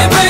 Celebrate